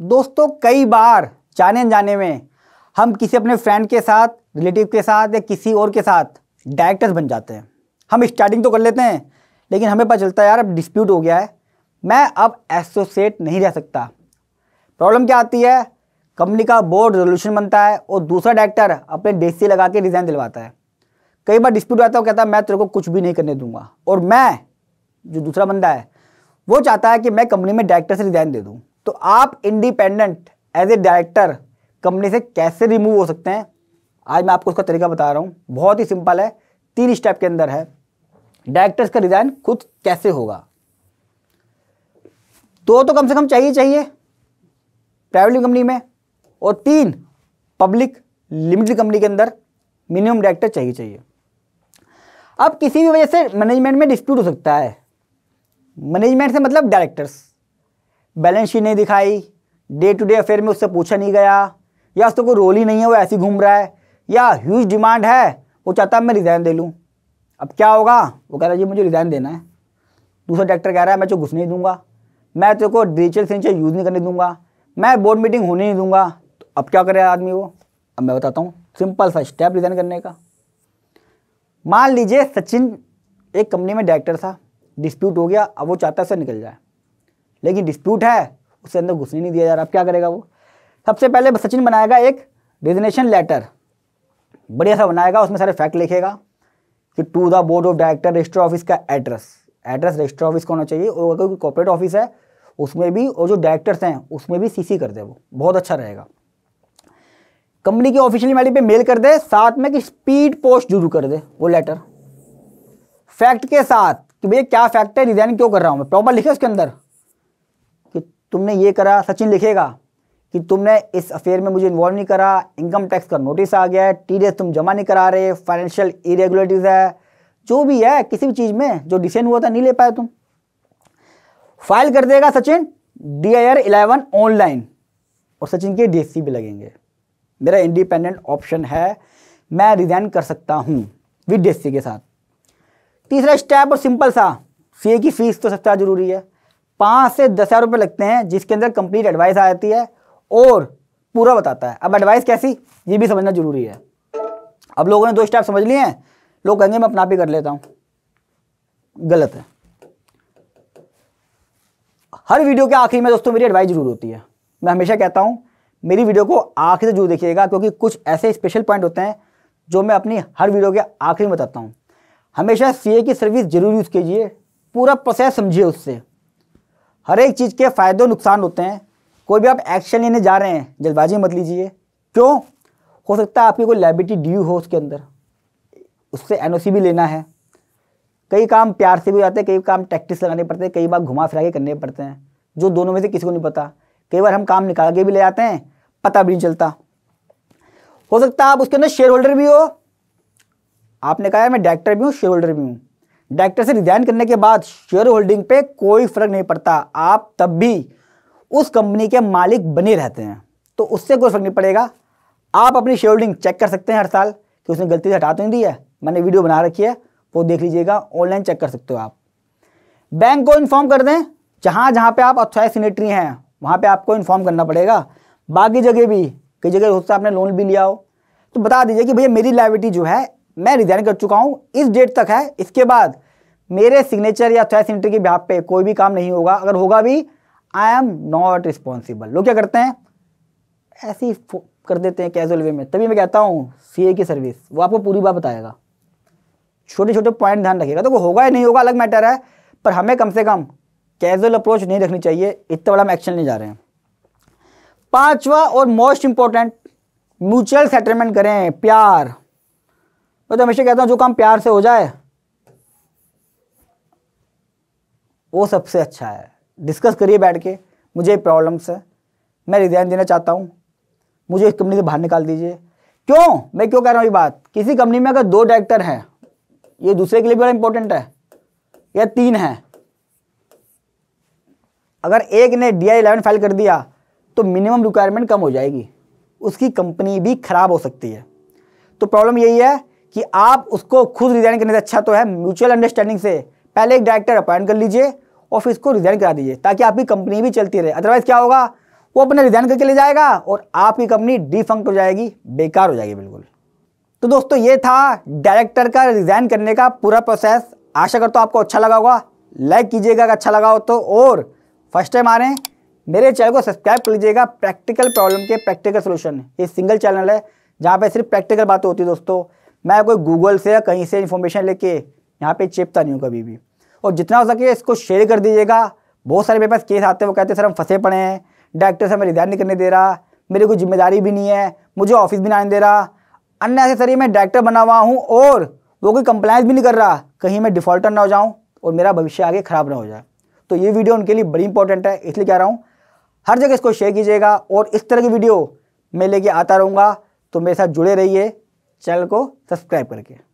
दोस्तों, कई बार जाने जाने में हम किसी अपने फ्रेंड के साथ रिलेटिव के साथ या किसी और के साथ डायरेक्टर्स बन जाते हैं। हम स्टार्टिंग तो कर लेते हैं, लेकिन हमें पता चलता है, यार, अब डिस्प्यूट हो गया है। मैं अब एसोसिएट नहीं रह सकता। प्रॉब्लम क्या आती है? कंपनी का बोर्ड रेजोल्यूशन बनता है और दूसरा डायरेक्टर अपने डेसी लगा के रिजाइन दिलवाता है। कई बार डिस्प्यूट आता है कहता है, मैं तेरे को कुछ भी नहीं करने दूँगा। और मैं, जो दूसरा बंदा है, वो चाहता है कि मैं कंपनी में डायरेक्टर से रिजाइन दे दूँ। तो आप independent as a director company से कैसे रिमूव हो सकते हैं? आज मैं आपको उसका तरीका बता रहा हूँ। बहुत ही सिंपल है। तीन स्टेप के अंदर है। डायरेक्टर्स का रिजाइन खुद कैसे होगा? दो तो कम से कम चाहिए चाहिए प्राइवेट कंपनी में और तीन पब्लिक लिमिटेड कंपनी के अंदर मिनिमम डायरेक्टर चाहिए चाहिए। अब किसी भी वजह से मैनेजमेंट में डिस्प्यूट हो सकता है। मैनेजमेंट से मतलब डायरेक्टर्स बैलेंस शीट नहीं दिखाई डे टू डे अफेयर में उससे पूछा नहीं गया। या उसको कोई रोल ही नहीं है, वो ऐसे घूम रहा है। या ह्यूज डिमांड है, वो चाहता है मैं रिज़ाइन दे लूँ। अब क्या होगा? वो कह रहा है, जी, मुझे रिज़ाइन देना है। दूसरा डायरेक्टर कह रहा है, मैं तो घुस नहीं दूँगा। मैं तेरे को डिजिटल सिग्नेचर यूज़ नहीं करने दूँगा। मैं बोर्ड मीटिंग होने नहीं दूँगा। तो अब क्या करे आदमी वो? अब मैं बताता हूँ सिंपल सा स्टेप रिज़ाइन करने का। मान लीजिए सचिन एक कंपनी में डायरेक्टर था डिस्प्यूट हो गया, अब वो चाहता है से निकल जाए। लेकिन डिस्प्यूट है, उसके अंदर घुसने नहीं दिया जा रहा। अब क्या करेगा वो? सबसे पहले सचिन बनाएगा एक रिजनेशन लेटर बढ़िया सा बनाएगा, उसमें सारे फैक्ट लिखेगा कि to the board of director register office का एड्रेस एड्रेस रजिस्टर ऑफ़िस का होना चाहिए। और अगर कोई कॉर्पोरेट ऑफ़िस है, उसमें भी और जो डायरेक्टर्स हैं, उसमें भी सीसी कर दे वो। बहुत अच्छा रहेगा। कंपनी की ऑफिशियल मेल पे मेल कर दे, साथ में कि स्पीड पोस्ट ज़रूर कर दे वो लेटर फैक्ट के साथ कि भैया क्या फैक्ट है? रिजाइन क्यों कर रहा हूँ मैं? प्रॉपर लिखे उसके अंदर। तुमने ये करा, सचिन लिखेगा कि तुमने इस अफेयर में मुझे इन्वॉल्व नहीं करा इनकम टैक्स का नोटिस आ गया है टी तुम जमा नहीं करा रहे फाइनेंशियल इरेगुलरिटीज़ है, जो भी है, किसी भी चीज़ में जो डिसीज़न हुआ था, नहीं ले पाए तुम। फ़ाइल कर देगा Sachin D I R eleven online और सचिन के डी भी लगेंगे। मेरा इंडिपेंडेंट ऑप्शन है, मैं रिजाइन कर सकता हूँ विद डी के साथ। तीसरा स्टेप और सिंपल सा सीए की फ़ीस तो सबसे ज़्यादा ज़रूरी है। पाँच से दस हज़ार रुपये लगते हैं, जिसके अंदर कंप्लीट एडवाइस आ जाती है और पूरा बताता है। अब एडवाइस कैसी? ये भी समझना ज़रूरी है। अब लोगों ने दो स्टेप समझ लिए हैं, लोग कहेंगे, मैं अपना भी कर लेता हूँ। गलत है। हर वीडियो के आखिरी में दोस्तों मेरी एडवाइस ज़रूर होती है। मैं हमेशा कहता हूँ, मेरी वीडियो को आखिर ज़रूर देखिएगा, क्योंकि कुछ ऐसे स्पेशल पॉइंट होते हैं, जो मैं अपनी हर वीडियो के आखिरी में बताता हूँ। हमेशा सीए की सर्विस ज़रूर यूज़ कीजिए। पूरा प्रोसेस समझिए उससे। हर एक चीज़ के फ़ायदे नुकसान होते हैं। कोई भी आप एक्शन लेने जा रहे हैं, जल्दबाजी मत लीजिए। क्यों? हो सकता है आपकी कोई लाइबिलिटी ड्यू हो उसके अंदर। उससे एनओसी भी लेना है। कई काम प्यार से भी हो जाते हैं, कई काम टैक्टिस लगाने पड़ते हैं, कई बार घुमा फिरा के करने पड़ते हैं, जो दोनों में से किसी को नहीं पता। कई बार हम काम निकाल के भी ले आते हैं, पता भी नहीं चलता। हो सकता है आप उसके अंदर शेयर होल्डर भी हो। आपने कहा है मैं डायरेक्टर भी हूँ शेयर होल्डर भी हूँ। डायरेक्टर से रिजाइन करने के बाद शेयर होल्डिंग पे कोई फ़र्क नहीं पड़ता। आप तब भी उस कंपनी के मालिक बने रहते हैं। तो उससे कोई फ़र्क नहीं पड़ेगा। आप अपनी शेयर होल्डिंग चेक कर सकते हैं हर साल कि उसने गलती से हटा तो नहीं दी है। मैंने वीडियो बना रखी है, वो देख लीजिएगा ऑनलाइन चेक कर सकते हो आप। बैंक को इन्फॉर्म कर दें, जहाँ जहाँ पे आप अथॉराइज सिनेटरी हैं, वहाँ पे आपको इन्फॉर्म करना पड़ेगा। बाकी जगह भी, कई जगह हो सकता है आपने लोन भी लिया हो। तो बता दीजिए कि भैया मेरी लाइबिलिटी जो है मैं रिजाइन कर चुका हूँ। इस डेट तक है। इसके बाद मेरे सिग्नेचर या अथॉराइज सिनेटरी के बिहार पे कोई भी काम नहीं होगा। अगर होगा भी आई एम नॉट रिस्पॉन्सिबल लोग क्या करते हैं? ऐसे ही कर देते हैं कैजुअल वे में। तभी मैं कहता हूँ सी की सर्विस वो आपको पूरी बात बताएगा। छोटे छोटे पॉइंट ध्यान रखिएगा। तो वो होगा या नहीं होगा, अलग मैटर है। पर हमें कम से कम कैजुअल अप्रोच नहीं रखनी चाहिए। इतना बड़ा हम एक्शन नहीं जा रहे हैं। पांचवा और मोस्ट इंपॉर्टेंट म्यूचुअल सेटलमेंट करें। प्यार। मैं तो हमेशा कहता हूँ, जो काम प्यार से हो जाए, वो सबसे अच्छा है। डिस्कस करिए बैठ के। मुझे प्रॉब्लम्स है। मैं रिजाइन देना चाहता हूँ। मुझे इस कंपनी से बाहर निकाल दीजिए। क्यों? मैं क्यों कह रहा हूँ ये बात? किसी कंपनी में अगर दो डायरेक्टर हैं, ये दूसरे के लिए बड़ा इंपॉर्टेंट है, या तीन है। अगर एक ने डी आई फ़ाइल कर दिया तो मिनिमम रिक्वायरमेंट कम हो जाएगी। उसकी कंपनी भी खराब हो सकती है। तो प्रॉब्लम यही है कि आप उसको खुद रिजाइन करने से अच्छा तो है म्यूचुअल अंडरस्टैंडिंग से। पहले एक डायरेक्टर अपॉइंट कर लीजिए और फिर इसको रिजाइन करा दीजिए, ताकि आपकी कंपनी भी चलती रहे। अदरवाइज़ क्या होगा? वो अपना रिजाइन करके ले जाएगा और आपकी कंपनी डिफंक्ट हो जाएगी, बेकार हो जाएगी बिल्कुल। तो दोस्तों, ये था डायरेक्टर का रिजाइन करने का पूरा प्रोसेस आशा करता हूँ आपको अच्छा लगा होगा। लाइक कीजिएगा अगर अच्छा लगा हो तो और फ़र्स्ट टाइम आ रहे हैं, मेरे चैनल को सब्सक्राइब कर लीजिएगा प्रैक्टिकल प्रॉब्लम के प्रैक्टिकल सोल्यूशन ये सिंगल चैनल है, जहाँ पे सिर्फ़ प्रैक्टिकल बातें होती है दोस्तों। मैं कोई गूगल से या कहीं से इन्फॉर्मेशन लेके यहाँ पे चिपता नहीं हूँ कभी भी। और जितना हो सके इसको शेयर कर दीजिएगा। बहुत सारे मेरे पास केस आते हैं, वो कहते हैं, सर, हम फंसे पड़े हैं। डायरेक्टर से हमें रिजाइन नहीं करने दे रहा। मेरी कोई ज़िम्मेदारी भी नहीं है। मुझे ऑफ़िस भी ना दे रहा। अन्य ऐसे सर मैं डायरेक्टर बना हुआ हूँ और वो कोई कंप्लाइंस भी नहीं कर रहा। कहीं मैं डिफॉल्टर ना हो जाऊँ और मेरा भविष्य आगे खराब ना हो जाए। तो ये वीडियो उनके लिए बड़ी इंपॉर्टेंट है, इसलिए कह रहा हूँ, हर जगह इसको शेयर कीजिएगा और इस तरह की वीडियो मैं लेके आता रहूँगा। तो मेरे साथ जुड़े रहिए। चैनल को सब्सक्राइब करके।